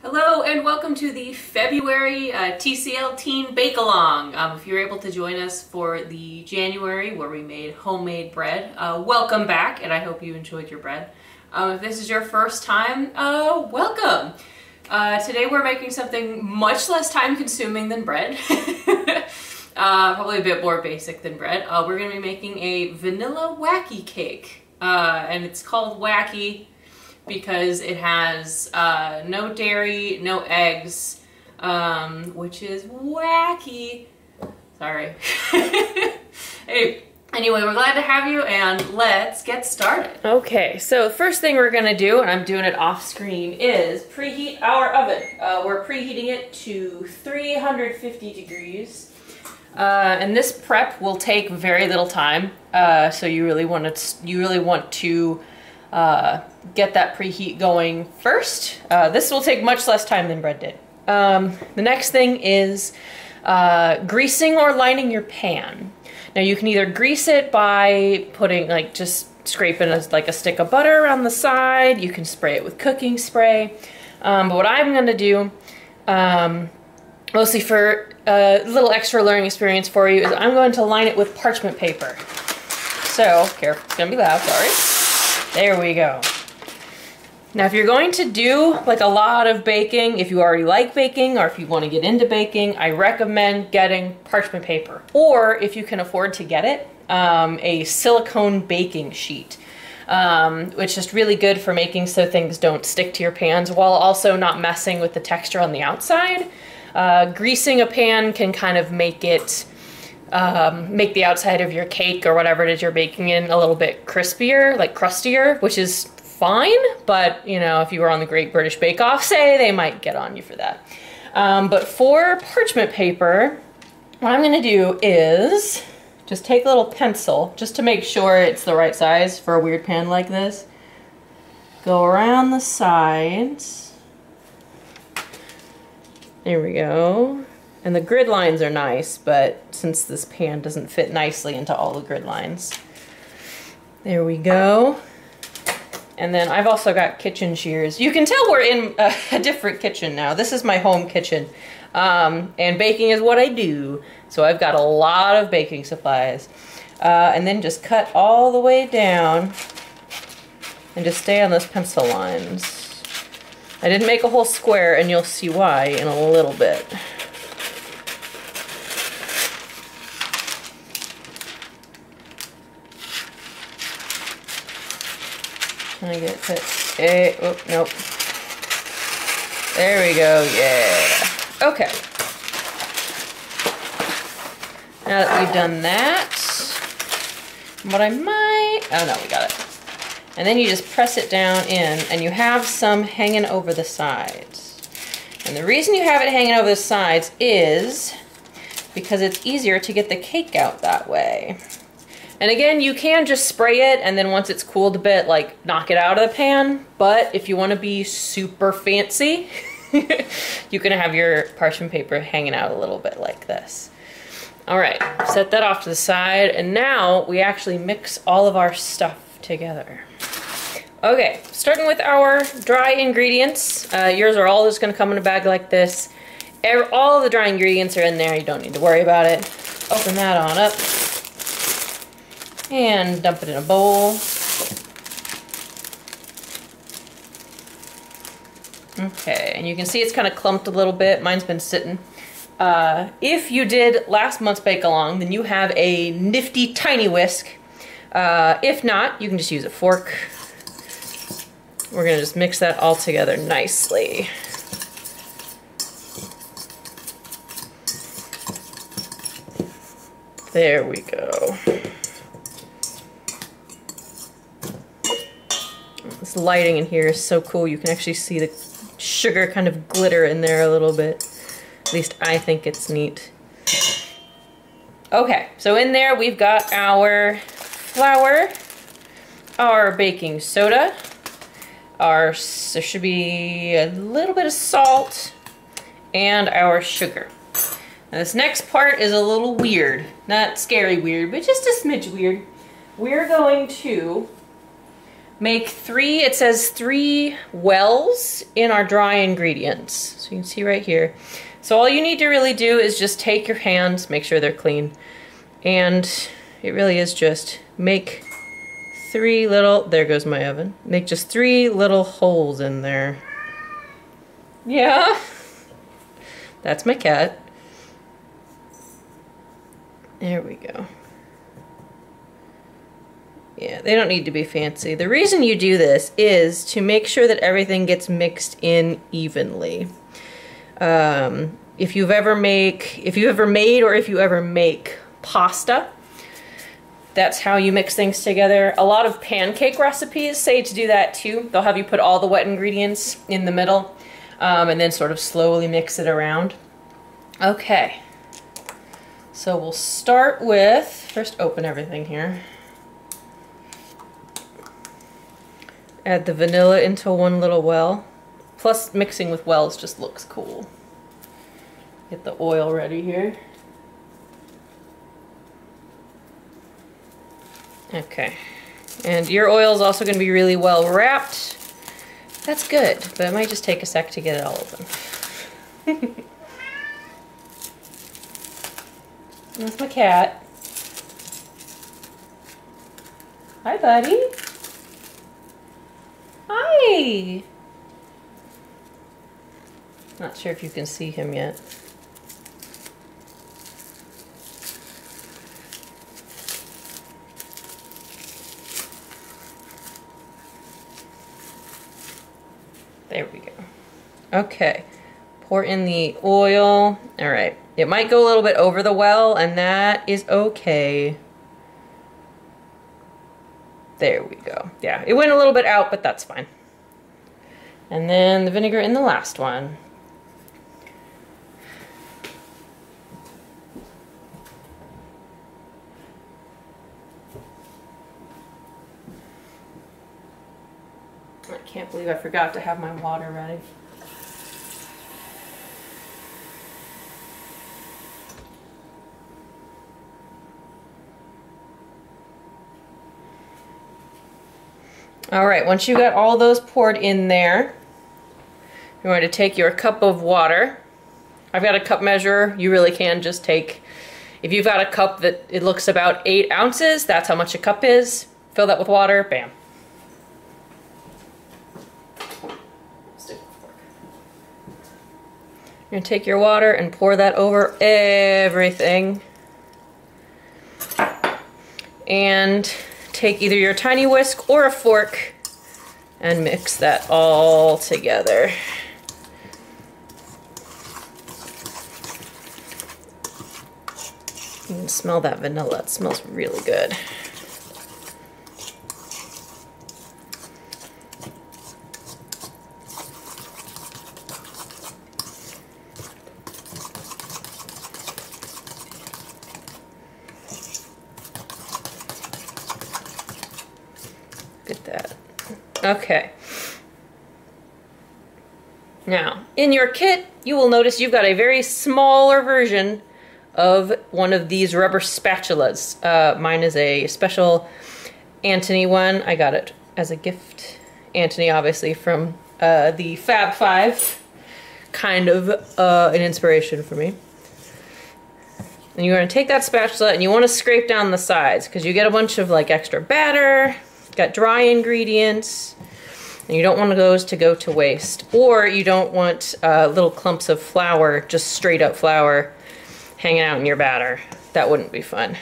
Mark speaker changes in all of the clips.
Speaker 1: Hello and welcome to the February uh, TCL Teen Bake Along. Um, if you're able to join us for the January where we made homemade bread, uh, welcome back and I hope you enjoyed your bread. Um, if this is your first time, uh, welcome. Uh, today we're making something much less time consuming than bread. Uh, probably a bit more basic than bread. Uh, we're going to be making a vanilla wacky cake. and it's called wacky because it has uh, no dairy, no eggs, um, which is wacky. Sorry. hey, anyway, we're glad to have you and let's get started. Okay, so first thing we're gonna do, and I'm doing it off screen, is preheat our oven. Uh, we're preheating it to 350 degrees. Uh, and this prep will take very little time, uh, so you really want to you really want to uh, get that preheat going first. Uh, this will take much less time than bread did. Um, the next thing is uh, greasing or lining your pan. Now you can either grease it by putting like just scraping a, like a stick of butter around the side. You can spray it with cooking spray. Um, but what I'm gonna do, um, mostly for a little extra learning experience for you, is I'm going to line it with parchment paper. So, careful, it's gonna be loud, sorry. There we go. Now if you're going to do like a lot of baking, if you already like baking or if you want to get into baking, I recommend getting parchment paper. Or if you can afford to get it, um, a silicone baking sheet. Um, which is really good for making so things don't stick to your pans while also not messing with the texture on the outside. Uh, greasing a pan can kind of make it um, make the outside of your cake or whatever it is you're baking in a little bit crispier, like crustier, which is fine. But, you know, if you were on the Great British Bake Off, say, they might get on you for that. Um, but for parchment paper, what I'm going to do is just take a little pencil just to make sure it's the right size for a weird pan like this. Go around the sides. There we go. And the grid lines are nice, but since this pan doesn't fit nicely into all the grid lines. There we go. And then I've also got kitchen shears. You can tell we're in a, a different kitchen now. This is my home kitchen. Um, and baking is what I do. So I've got a lot of baking supplies. Uh, and then just cut all the way down and just stay on those pencil lines. I didn't make a whole square and you'll see why in a little bit. Trying to get it fit. Hey, eh, oh, nope. There we go, yeah. Okay. Now that we've done that, what I might, oh no, we got it. And then you just press it down in and you have some hanging over the sides. And the reason you have it hanging over the sides is because it's easier to get the cake out that way. And again, you can just spray it and then once it's cooled a bit, like knock it out of the pan. But if you want to be super fancy, you can have your parchment paper hanging out a little bit like this. All right, set that off to the side. And now we actually mix all of our stuff together. Okay, starting with our dry ingredients. Uh, yours are all just gonna come in a bag like this. All the dry ingredients are in there, you don't need to worry about it. Open that on up. And dump it in a bowl. Okay, and you can see it's kind of clumped a little bit. Mine's been sitting. Uh, if you did last month's bake along, then you have a nifty tiny whisk. Uh, if not, you can just use a fork. We're gonna just mix that all together nicely. There we go. Lighting in here is so cool. You can actually see the sugar kind of glitter in there a little bit. At least I think it's neat. Okay, so in there we've got our flour, our baking soda, our, there should be a little bit of salt, and our sugar. Now this next part is a little weird. Not scary weird, but just a smidge weird. We're going to make three, it says three wells in our dry ingredients. So you can see right here. So all you need to really do is just take your hands, make sure they're clean, and it really is just make three little, there goes my oven, make just three little holes in there. Yeah, that's my cat. There we go. Yeah, they don't need to be fancy. The reason you do this is to make sure that everything gets mixed in evenly. Um, if you've ever make, if you ever made or if you ever make pasta, that's how you mix things together. A lot of pancake recipes say to do that too. They'll have you put all the wet ingredients in the middle um, and then sort of slowly mix it around. Okay, so we'll start with, first open everything here. Add the vanilla into one little well. Plus mixing with wells just looks cool. Get the oil ready here. Okay. And your oil is also going to be really well wrapped. That's good, but it might just take a sec to get it all open. That's my cat. Hi, buddy. Hi. Not sure if you can see him yet. There we go. Okay, pour in the oil. All right, it might go a little bit over the well and that is okay. There we go. Yeah, it went a little bit out, but that's fine. And then the vinegar in the last one. I can't believe I forgot to have my water ready. All right, once you got all those poured in there, you're going to take your cup of water. I've got a cup measure. You really can just take, if you've got a cup that it looks about eight ounces, that's how much a cup is. Fill that with water, bam. You're gonna take your water and pour that over everything. And take either your tiny whisk or a fork and mix that all together. You can smell that vanilla, it smells really good. Okay. Now, in your kit, you will notice you've got a very smaller version of one of these rubber spatulas. Uh, mine is a special Antoni one. I got it as a gift. Antoni, obviously, from uh, the Fab Five. Kind of uh, an inspiration for me. And you're going to take that spatula and you want to scrape down the sides because you get a bunch of like extra batter, got dry ingredients, and you don't want those to go to waste. Or you don't want uh, little clumps of flour, just straight up flour, hanging out in your batter. That wouldn't be fun.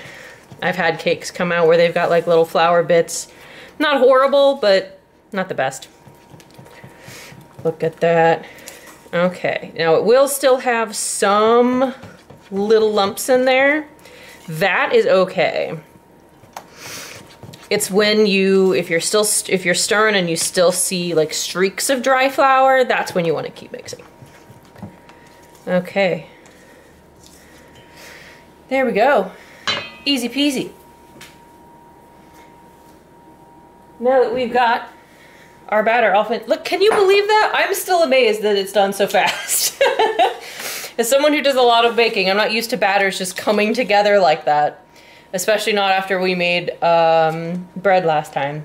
Speaker 1: I've had cakes come out where they've got like little flour bits. Not horrible, but not the best. Look at that. Okay, now it will still have some little lumps in there. That is okay. It's when you, if you're still, if you're stirring and you still see like streaks of dry flour, that's when you want to keep mixing. Okay. There we go. Easy peasy. Now that we've got our batter off, look, can you believe that? I'm still amazed that it's done so fast. As someone who does a lot of baking, I'm not used to batters just coming together like that especially not after we made um, bread last time.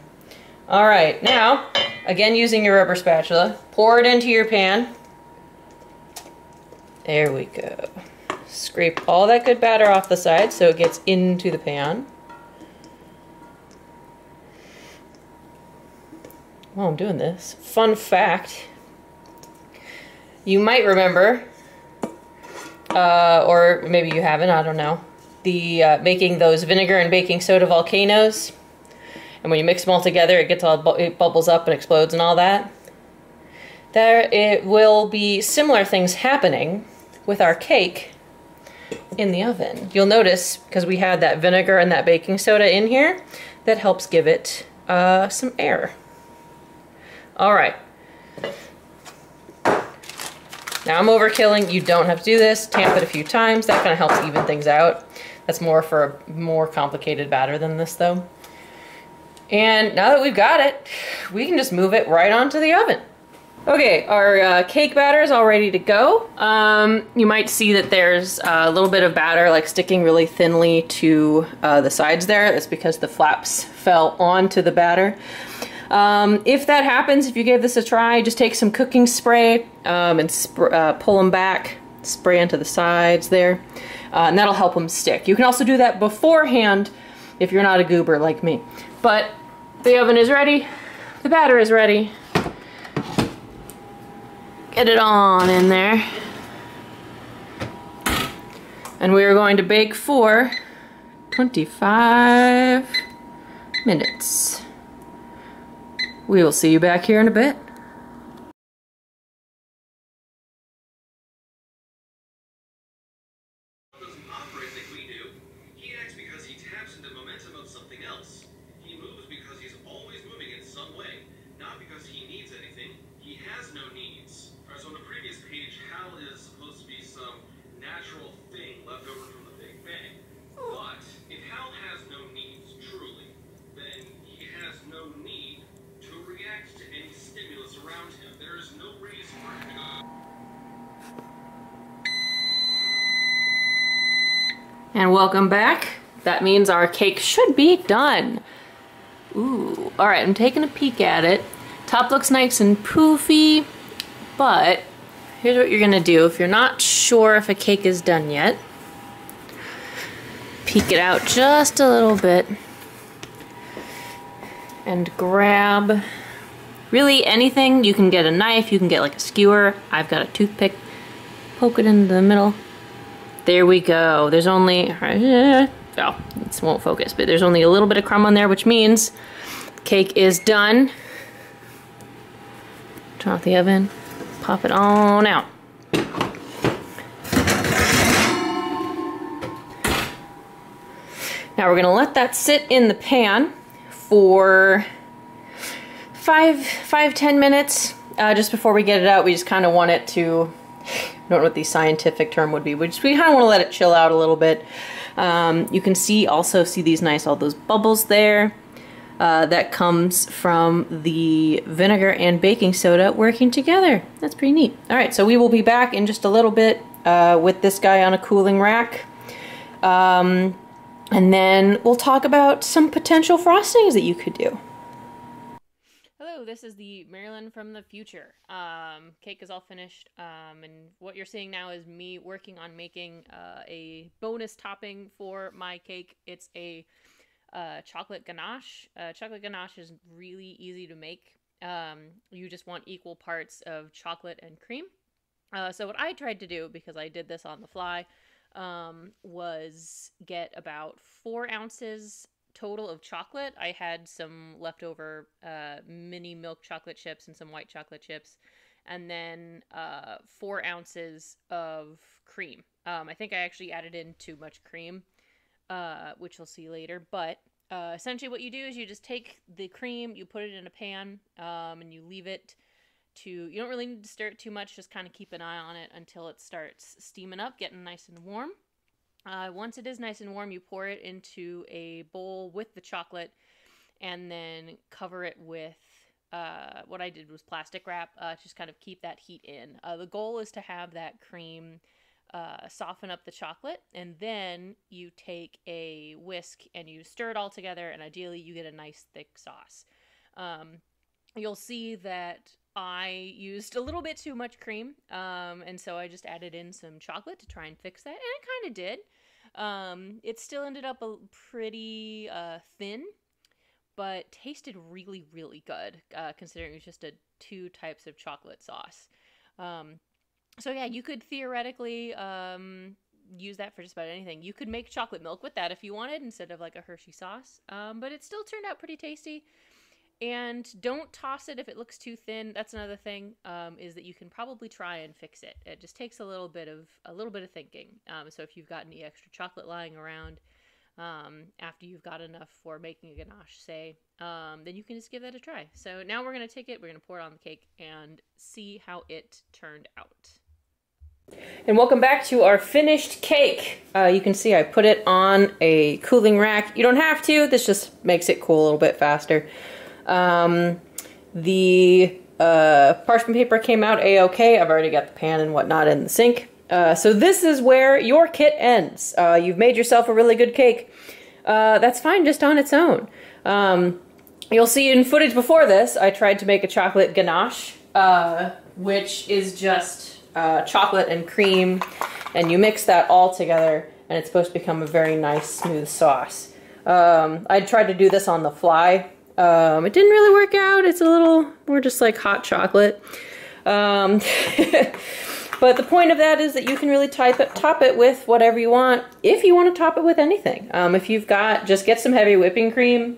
Speaker 1: All right, now, again using your rubber spatula, pour it into your pan. There we go. Scrape all that good batter off the side so it gets into the pan. While I'm doing this, fun fact, you might remember, uh, or maybe you haven't, I don't know, the uh, making those vinegar and baking soda volcanoes. And when you mix them all together, it gets all bu it bubbles up and explodes and all that. There, it will be similar things happening with our cake in the oven. You'll notice, because we had that vinegar and that baking soda in here, that helps give it uh, some air. All right. Now I'm overkilling. You don't have to do this. Tamp it a few times. That kind of helps even things out. That's more for a more complicated batter than this though. And now that we've got it, we can just move it right onto the oven. Okay, our uh, cake batter is all ready to go. Um, you might see that there's a little bit of batter like sticking really thinly to uh, the sides there. That's because the flaps fell onto the batter. Um, if that happens, if you give this a try, just take some cooking spray um, and sp uh, pull them back, spray onto the sides there, uh, and that'll help them stick. You can also do that beforehand if you're not a goober like me. But the oven is ready, the batter is ready. Get it on in there. And we are going to bake for 25 minutes. We will see you back here in a bit. Means our cake should be done. Ooh, all right, I'm taking a peek at it. Top looks nice and poofy, but here's what you're gonna do. If you're not sure if a cake is done yet, peek it out just a little bit and grab really anything. You can get a knife, you can get like a skewer. I've got a toothpick. Poke it in the middle there we go. There's only, oh, it won't focus, but there's only a little bit of crumb on there, which means cake is done. Turn off the oven, pop it on out. Now we're gonna let that sit in the pan for five, five, ten minutes. Uh, just before we get it out, we just kind of want it to don't know what the scientific term would be, we just we kind of want to let it chill out a little bit. Um, you can see also see these nice all those bubbles there. Uh, that comes from the vinegar and baking soda working together. That's pretty neat. All right, so we will be back in just a little bit uh, with this guy on a cooling rack. Um, and then we'll talk about some potential frostings that you could do this is the Marilyn from the future. Um, cake is all finished, um, and what you're seeing now is me working on making uh, a bonus topping for my cake. It's a uh, chocolate ganache. Uh, chocolate ganache is really easy to make. Um, you just want equal parts of chocolate and cream. Uh, so what I tried to do, because I did this on the fly, um, was get about four ounces total of chocolate, I had some leftover uh, mini milk chocolate chips and some white chocolate chips, and then uh, four ounces of cream. Um, I think I actually added in too much cream, uh, which you'll see later. But uh, essentially, what you do is you just take the cream, you put it in a pan, um, and you leave it to. You don't really need to stir it too much. Just kind of keep an eye on it until it starts steaming up, getting nice and warm. Uh, once it is nice and warm, you pour it into a bowl with the chocolate and then cover it with uh, what I did was plastic wrap, uh, just kind of keep that heat in. Uh, the goal is to have that cream uh, soften up the chocolate, and then you take a whisk and you stir it all together, and ideally you get a nice thick sauce. Um, you'll see that I used a little bit too much cream, um, and so I just added in some chocolate to try and fix that, and it kind of did. Um, it still ended up a pretty uh, thin, but tasted really, really good, uh, considering it was just a two types of chocolate sauce. Um, so yeah, you could theoretically um, use that for just about anything. You could make chocolate milk with that if you wanted instead of like a Hershey sauce, um, but it still turned out pretty tasty. And don't toss it if it looks too thin. That's another thing um, is that you can probably try and fix it. It just takes a little bit of a little bit of thinking. Um, so if you've got any extra chocolate lying around um, after you've got enough for making a ganache, say, um, then you can just give that a try. So now we're gonna take it, we're gonna pour it on the cake and see how it turned out. And welcome back to our finished cake. Uh, you can see I put it on a cooling rack. You don't have to, this just makes it cool a little bit faster. Um, the uh, parchment paper came out a-okay. I've already got the pan and whatnot in the sink. Uh, so this is where your kit ends. Uh, you've made yourself a really good cake. Uh, that's fine just on its own. Um, you'll see in footage before this, I tried to make a chocolate ganache, uh, which is just uh, chocolate and cream, and you mix that all together, and it's supposed to become a very nice smooth sauce. Um, I tried to do this on the fly, um, it didn't really work out. It's a little more just like hot chocolate. Um, but the point of that is that you can really it, top it with whatever you want, if you want to top it with anything. Um, if you've got, just get some heavy whipping cream,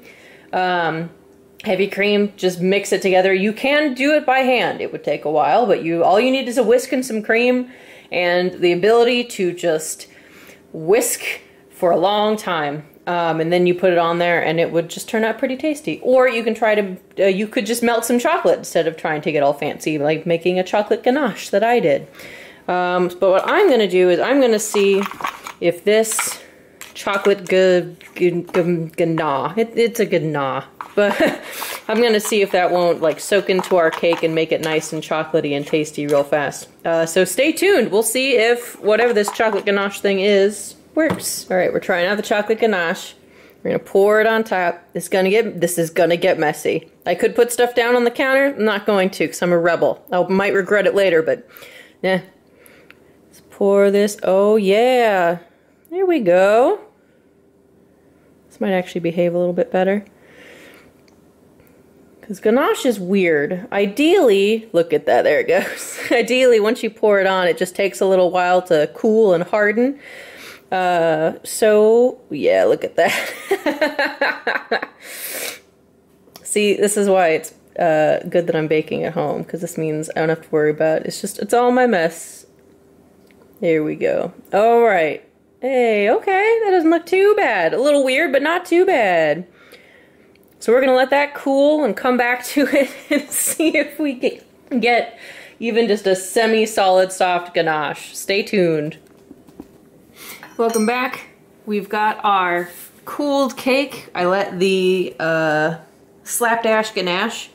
Speaker 1: um, heavy cream, just mix it together. You can do it by hand. It would take a while, but you all you need is a whisk and some cream and the ability to just whisk for a long time um, and then you put it on there and it would just turn out pretty tasty. Or you can try to, uh, you could just melt some chocolate instead of trying to get all fancy, like making a chocolate ganache that I did. Um, but what I'm going to do is I'm going to see if this chocolate ganache, it, it's a ganache, but I'm going to see if that won't like soak into our cake and make it nice and chocolatey and tasty real fast. Uh, so stay tuned. We'll see if whatever this chocolate ganache thing is works. All right, we're trying out the chocolate ganache. We're gonna pour it on top. It's gonna get, this is gonna get messy. I could put stuff down on the counter. I'm not going to because I'm a rebel. I might regret it later, but yeah. Let's pour this. Oh yeah. There we go. This might actually behave a little bit better. Because ganache is weird. Ideally, look at that, there it goes. Ideally, once you pour it on, it just takes a little while to cool and harden. Uh, so yeah, look at that. See, this is why it's uh, good that I'm baking at home because this means I don't have to worry about it. It's just, it's all my mess. Here we go. All right. Hey, okay, that doesn't look too bad. A little weird, but not too bad. So we're gonna let that cool and come back to it and see if we can get even just a semi-solid soft ganache. Stay tuned. Welcome back. We've got our cooled cake. I let the uh, slapdash ganache,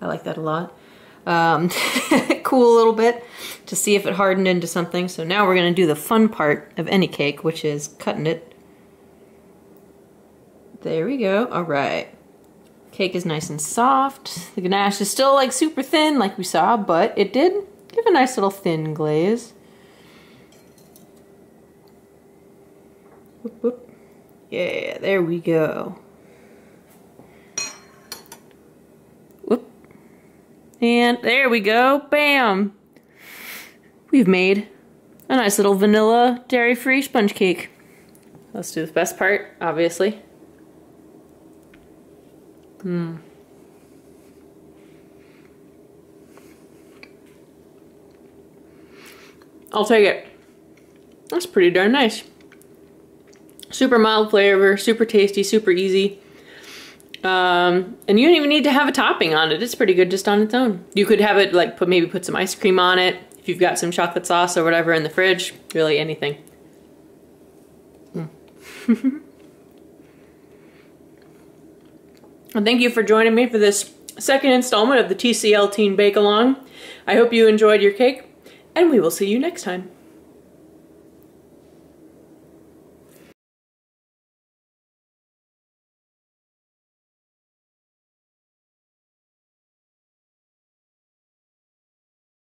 Speaker 1: I like that a lot, um, cool a little bit to see if it hardened into something. So now we're going to do the fun part of any cake, which is cutting it. There we go. All right. Cake is nice and soft. The ganache is still like super thin like we saw, but it did give a nice little thin glaze. Whoop, whoop. Yeah, there we go. Whoop. And there we go. Bam! We've made a nice little vanilla dairy-free sponge cake. Let's do the best part, obviously. Hmm. I'll take it. That's pretty darn nice. Super mild flavor, super tasty, super easy. Um, and you don't even need to have a topping on it. It's pretty good just on its own. You could have it like put maybe put some ice cream on it if you've got some chocolate sauce or whatever in the fridge. Really anything. Mm. thank you for joining me for this second installment of the TCL Teen Bake Along. I hope you enjoyed your cake, and we will see you next time.